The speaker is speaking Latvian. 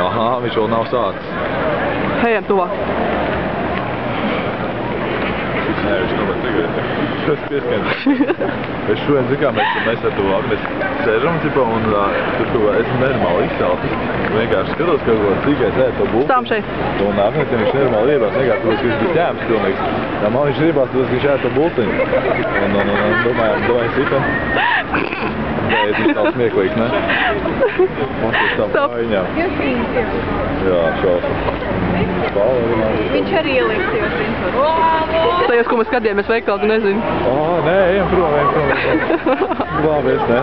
Aha, viņš vēl nav sācis. Ejam tuvāk. Nē, viņš nav tagad. Tas pieskans. Es šodien, zin kā, mēs, mēs ar to Agnes sēžam, cipa, un uh, tur kaut kā esmu nenormāli izsaltis. Vienkārši skatos, ka kaut kāds cīkais ēd to bulti. Stāvam šeit. Un Agnes, viņš nenormāli iebās, vienkārši tāpēc, ka viņš bija ķēms pilnīgs. Tā man viņš iebās, tāpēc, ka viņš ēd to bultiņu. Un, un, un, un domājām, domājam, sipam. Ir tāds smieklīgs, ne? Man tas tā Stop. pāriņām. Jūs viņus Jā, šausmas. Viņš arī ieliks jūs viņus. Tajos, ko mēs skatījāmies veikalā, tu nezini. Ā, nē, ejam prom, ejam prom. Glābies, nē.